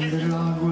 dragul mult